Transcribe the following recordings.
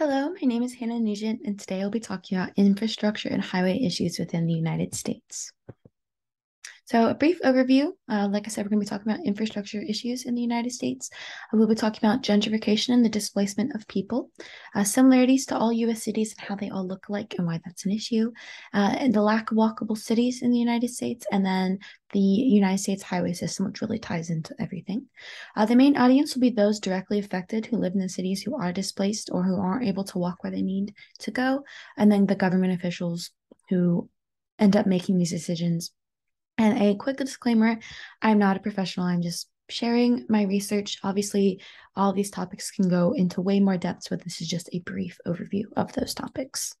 Hello, my name is Hannah Nugent, and today I'll be talking about infrastructure and highway issues within the United States. So, a brief overview. Uh, like I said, we're going to be talking about infrastructure issues in the United States. Uh, we'll be talking about gentrification and the displacement of people, uh, similarities to all U.S. cities and how they all look like and why that's an issue, uh, and the lack of walkable cities in the United States, and then the United States highway system, which really ties into everything. Uh, the main audience will be those directly affected who live in the cities who are displaced or who aren't able to walk where they need to go, and then the government officials who end up making these decisions and a quick disclaimer I'm not a professional, I'm just sharing my research. Obviously, all these topics can go into way more depth, but this is just a brief overview of those topics.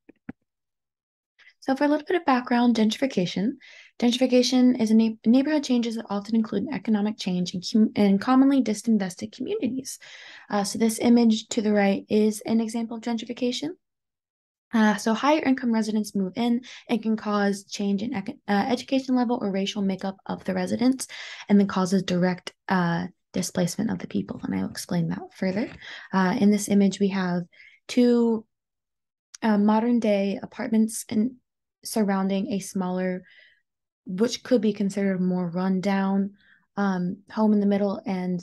So, for a little bit of background, gentrification. Gentrification is a na- neighborhood changes that often include economic change in, com- in commonly disinvested communities. Uh, so, this image to the right is an example of gentrification. Uh, so higher income residents move in and can cause change in uh, education level or racial makeup of the residents and then causes direct uh, displacement of the people. And I'll explain that further. Uh, in this image, we have two uh, modern day apartments and surrounding a smaller, which could be considered more rundown um, home in the middle and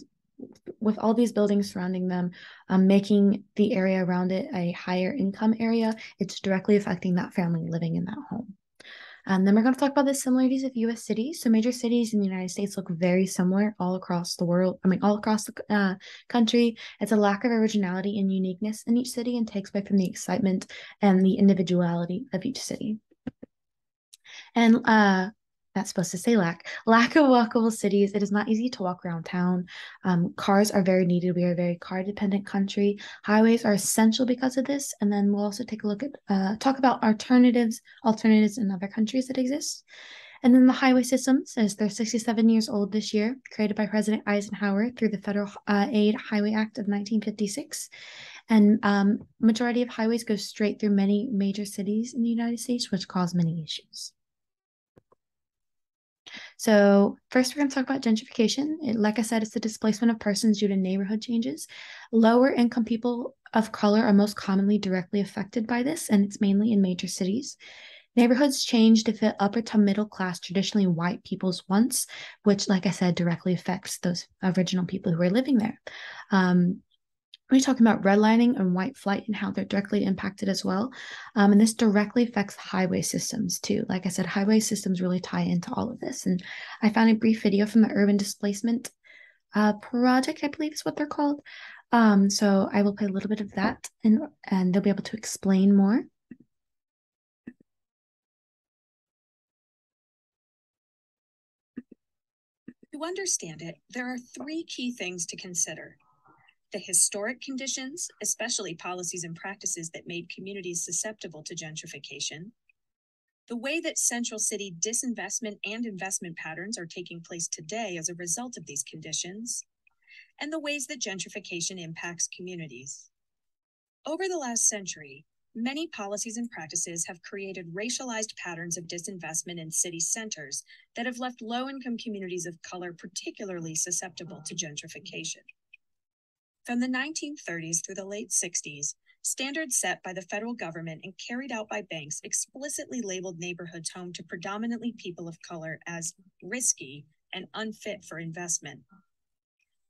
with all these buildings surrounding them, um, making the area around it a higher income area, it's directly affecting that family living in that home. And then we're going to talk about the similarities of US cities. So, major cities in the United States look very similar all across the world. I mean, all across the uh, country. It's a lack of originality and uniqueness in each city and takes away from the excitement and the individuality of each city. And uh, that's supposed to say lack lack of walkable cities. It is not easy to walk around town. Um, cars are very needed. We are a very car dependent country. Highways are essential because of this. And then we'll also take a look at uh, talk about alternatives alternatives in other countries that exist. And then the highway system says they're 67 years old this year created by president eisenhower through the federal uh, aid highway act of 1956 and um, majority of highways go straight through many major cities in the united states which cause many issues so, first, we're going to talk about gentrification. It, like I said, it's the displacement of persons due to neighborhood changes. Lower income people of color are most commonly directly affected by this, and it's mainly in major cities. Neighborhoods change to fit upper to middle class, traditionally white people's wants, which, like I said, directly affects those original people who are living there. Um, we're talking about redlining and white flight and how they're directly impacted as well. Um, and this directly affects highway systems too. Like I said, highway systems really tie into all of this. And I found a brief video from the Urban Displacement uh, Project, I believe is what they're called. Um, so I will play a little bit of that and, and they'll be able to explain more. To understand it, there are three key things to consider the historic conditions, especially policies and practices that made communities susceptible to gentrification, the way that central city disinvestment and investment patterns are taking place today as a result of these conditions, and the ways that gentrification impacts communities. Over the last century, many policies and practices have created racialized patterns of disinvestment in city centers that have left low income communities of color particularly susceptible to gentrification. From the 1930s through the late 60s, standards set by the federal government and carried out by banks explicitly labeled neighborhoods home to predominantly people of color as risky and unfit for investment.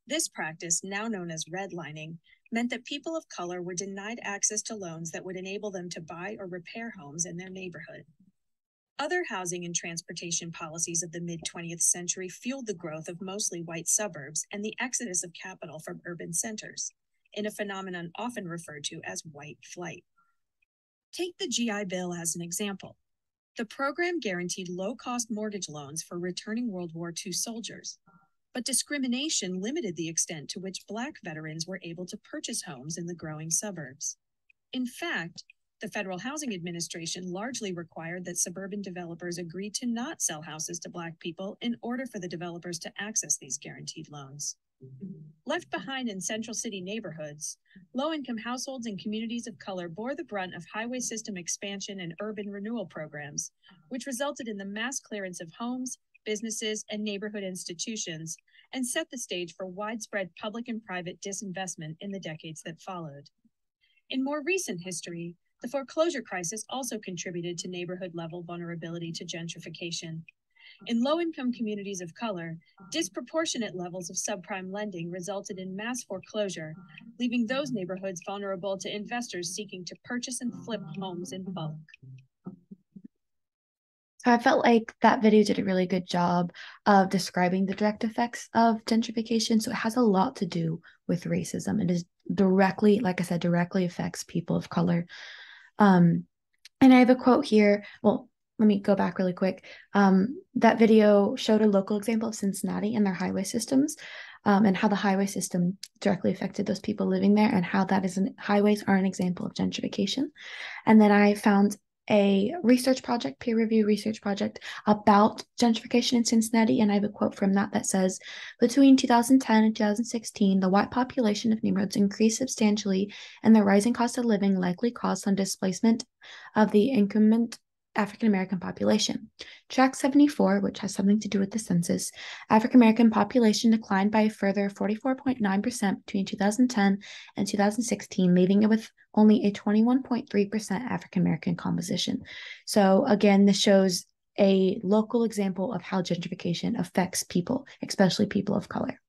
This practice, now known as redlining, meant that people of color were denied access to loans that would enable them to buy or repair homes in their neighborhood. Other housing and transportation policies of the mid 20th century fueled the growth of mostly white suburbs and the exodus of capital from urban centers, in a phenomenon often referred to as white flight. Take the GI Bill as an example. The program guaranteed low cost mortgage loans for returning World War II soldiers, but discrimination limited the extent to which Black veterans were able to purchase homes in the growing suburbs. In fact, the Federal Housing Administration largely required that suburban developers agree to not sell houses to Black people in order for the developers to access these guaranteed loans. Left behind in central city neighborhoods, low income households and communities of color bore the brunt of highway system expansion and urban renewal programs, which resulted in the mass clearance of homes, businesses, and neighborhood institutions, and set the stage for widespread public and private disinvestment in the decades that followed. In more recent history, the foreclosure crisis also contributed to neighborhood level vulnerability to gentrification. In low income communities of color, disproportionate levels of subprime lending resulted in mass foreclosure, leaving those neighborhoods vulnerable to investors seeking to purchase and flip homes in bulk. So I felt like that video did a really good job of describing the direct effects of gentrification. So it has a lot to do with racism. It is directly, like I said, directly affects people of color. Um, and I have a quote here. Well, let me go back really quick. Um, that video showed a local example of Cincinnati and their highway systems, um, and how the highway system directly affected those people living there, and how that is an highways are an example of gentrification. And then I found a research project, peer review research project about gentrification in Cincinnati. And I have a quote from that that says Between 2010 and 2016, the white population of neighborhoods increased substantially, and the rising cost of living likely caused some displacement of the incumbent African American population. Track 74, which has something to do with the census, African American population declined by a further 44.9% between 2010 and 2016, leaving it with only a 21.3% African American composition. So, again, this shows a local example of how gentrification affects people, especially people of color.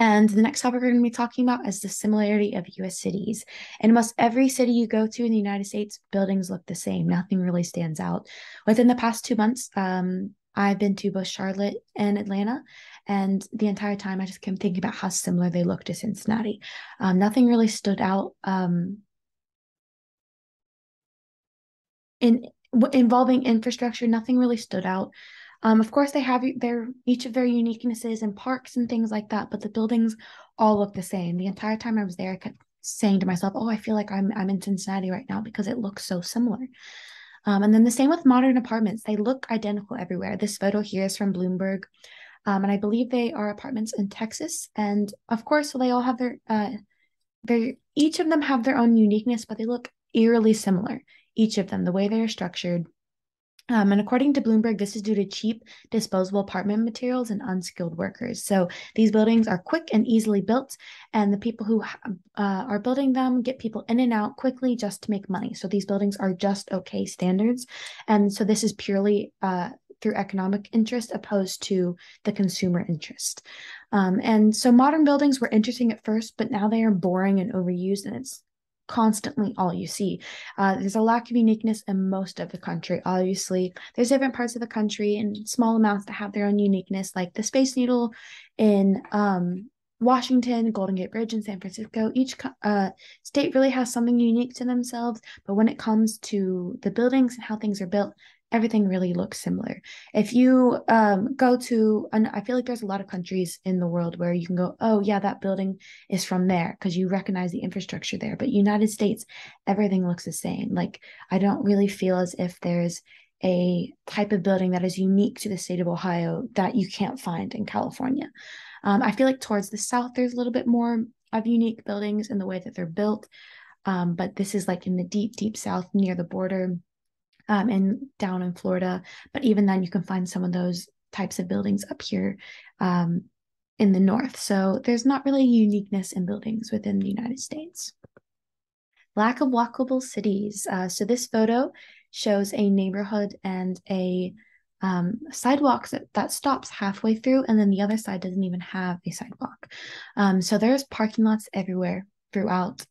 And the next topic we're going to be talking about is the similarity of US cities. In almost every city you go to in the United States, buildings look the same. Nothing really stands out. Within the past two months, um, I've been to both Charlotte and Atlanta, and the entire time I just kept thinking about how similar they look to Cincinnati. Um, nothing really stood out. Um, in involving infrastructure, nothing really stood out. Um, of course, they have their each of their uniquenesses and parks and things like that, but the buildings all look the same. The entire time I was there, I kept saying to myself, "Oh, I feel like I'm I'm in Cincinnati right now because it looks so similar." Um, and then the same with modern apartments; they look identical everywhere. This photo here is from Bloomberg, um, and I believe they are apartments in Texas. And of course, they all have their uh, they each of them have their own uniqueness, but they look eerily similar. Each of them, the way they are structured, um, and according to Bloomberg, this is due to cheap disposable apartment materials and unskilled workers. So these buildings are quick and easily built, and the people who uh, are building them get people in and out quickly just to make money. So these buildings are just okay standards. And so this is purely uh, through economic interest opposed to the consumer interest. Um, and so modern buildings were interesting at first, but now they are boring and overused, and it's constantly all you see. Uh, there's a lack of uniqueness in most of the country. Obviously, there's different parts of the country and small amounts that have their own uniqueness, like the Space Needle in um, Washington, Golden Gate Bridge and San Francisco. Each uh, state really has something unique to themselves, but when it comes to the buildings and how things are built, everything really looks similar. If you um, go to, and I feel like there's a lot of countries in the world where you can go, oh yeah, that building is from there because you recognize the infrastructure there. But United States, everything looks the same. Like I don't really feel as if there's a type of building that is unique to the state of Ohio that you can't find in California. Um, I feel like towards the south, there's a little bit more of unique buildings in the way that they're built. Um, but this is like in the deep, deep south near the border um, and down in Florida. But even then, you can find some of those types of buildings up here um, in the north. So there's not really uniqueness in buildings within the United States. Lack of walkable cities. Uh, so this photo shows a neighborhood and a um, sidewalks that, that stops halfway through, and then the other side doesn't even have a sidewalk. Um, so there's parking lots everywhere throughout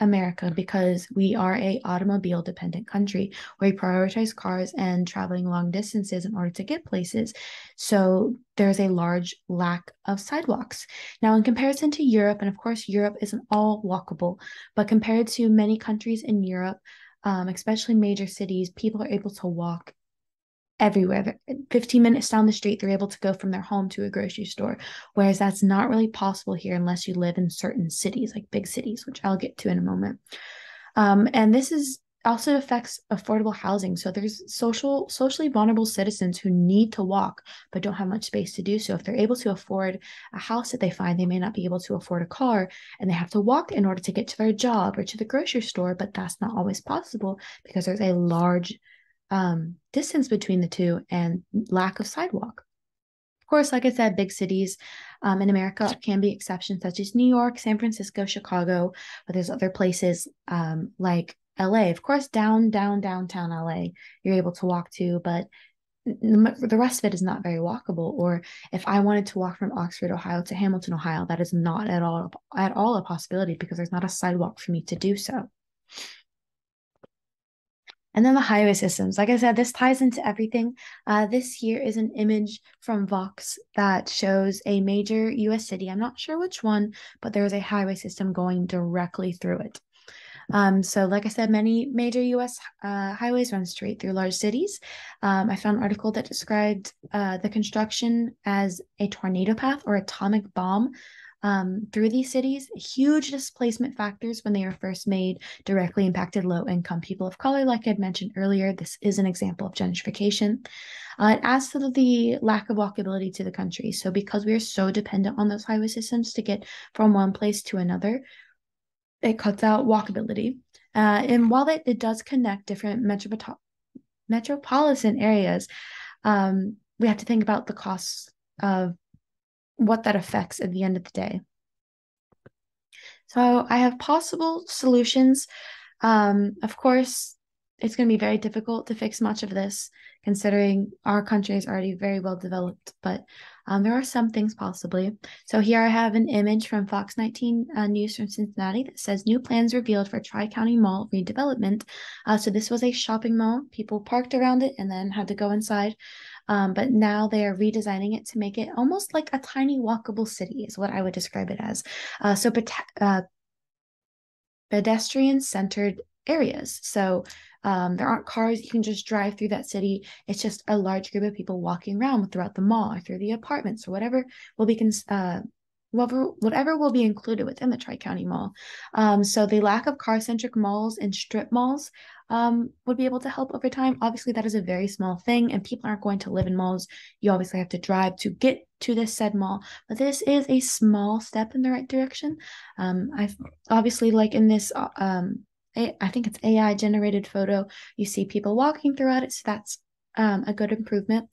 America because we are a automobile dependent country where we prioritize cars and traveling long distances in order to get places. So there's a large lack of sidewalks. Now, in comparison to Europe, and of course, Europe isn't all walkable, but compared to many countries in Europe, um, especially major cities, people are able to walk everywhere. 15 minutes down the street, they're able to go from their home to a grocery store. Whereas that's not really possible here unless you live in certain cities, like big cities, which I'll get to in a moment. Um, and this is also affects affordable housing. So there's social socially vulnerable citizens who need to walk but don't have much space to do so. If they're able to afford a house that they find, they may not be able to afford a car and they have to walk in order to get to their job or to the grocery store, but that's not always possible because there's a large um, distance between the two and lack of sidewalk. Of course, like I said, big cities, Um, in America, can be exceptions such as New York, San Francisco, Chicago, but there's other places um, like LA. Of course, down, down, downtown LA, you're able to walk to, but the rest of it is not very walkable or if i wanted to walk from oxford ohio to hamilton ohio that is not at all at all a possibility because there's not a sidewalk for me to do so and then the highway systems. Like i said this ties into everything. Uh, this here is an image from vox that shows a major us city. I'm not sure which one but there is a highway system going directly through it. Um, so, like I said, many major US uh, highways run straight through large cities. Um, I found an article that described uh, the construction as a tornado path or atomic bomb um, through these cities. Huge displacement factors when they were first made directly impacted low income people of color. Like I'd mentioned earlier, this is an example of gentrification. Uh, it adds to the lack of walkability to the country. So, because we are so dependent on those highway systems to get from one place to another, it cuts out walkability. Uh, and while it, it does connect different metropo- metropolitan areas, um, we have to think about the costs of what that affects at the end of the day. So I have possible solutions. Um, of course, it's going to be very difficult to fix much of this considering our country is already very well developed but um, there are some things possibly so here i have an image from fox 19 uh, news from cincinnati that says new plans revealed for tri-county mall redevelopment uh, so this was a shopping mall people parked around it and then had to go inside um, but now they are redesigning it to make it almost like a tiny walkable city is what i would describe it as uh, so uh, pedestrian centered areas so um, there aren't cars. You can just drive through that city. It's just a large group of people walking around throughout the mall or through the apartments or whatever will be cons- uh, whatever, whatever will be included within the Tri County Mall. Um, so the lack of car centric malls and strip malls um, would be able to help over time. Obviously, that is a very small thing, and people aren't going to live in malls. You obviously have to drive to get to this said mall, but this is a small step in the right direction. Um, I've obviously like in this uh, um, I think it's AI generated photo. You see people walking throughout it, so that's um, a good improvement.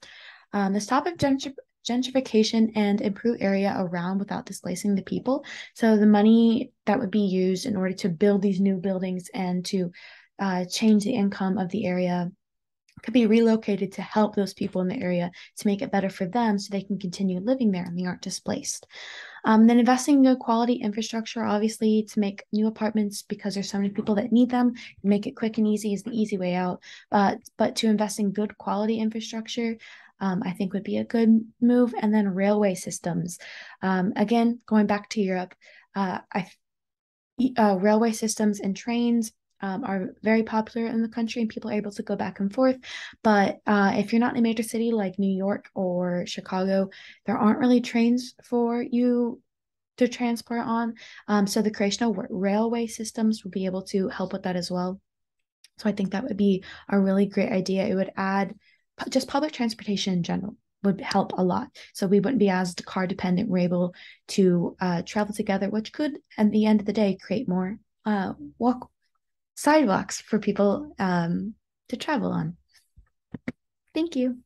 Um, this topic gentr- gentrification and improve area around without displacing the people. So the money that would be used in order to build these new buildings and to uh, change the income of the area could be relocated to help those people in the area to make it better for them so they can continue living there and they aren't displaced. Um, then investing in good quality infrastructure, obviously, to make new apartments because there's so many people that need them. Make it quick and easy is the easy way out. But but to invest in good quality infrastructure, um, I think would be a good move. And then railway systems. Um, again, going back to Europe, uh, I uh, railway systems and trains um, are very popular in the country and people are able to go back and forth. But uh, if you're not in a major city like New York or Chicago, there aren't really trains for you to transport on. Um, so the creation of railway systems will be able to help with that as well. So I think that would be a really great idea. It would add just public transportation in general would help a lot. So we wouldn't be as car dependent. We're able to uh, travel together, which could, at the end of the day, create more uh, walk sidewalks for people um, to travel on. Thank you.